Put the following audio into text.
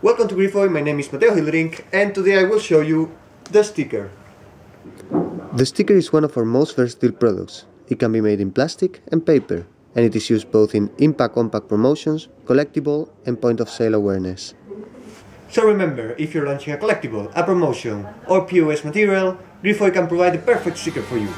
Welcome to Grifoll, my name is Mateo Hildering and today I will show you the sticker. The sticker is one of our most versatile products. It can be made in plastic and paper, and it is used both in in-pack-on-pack promotions, collectible, and point of sale awareness. So remember, if you're launching a collectible, a promotion, or POS material, Grifoll can provide the perfect sticker for you.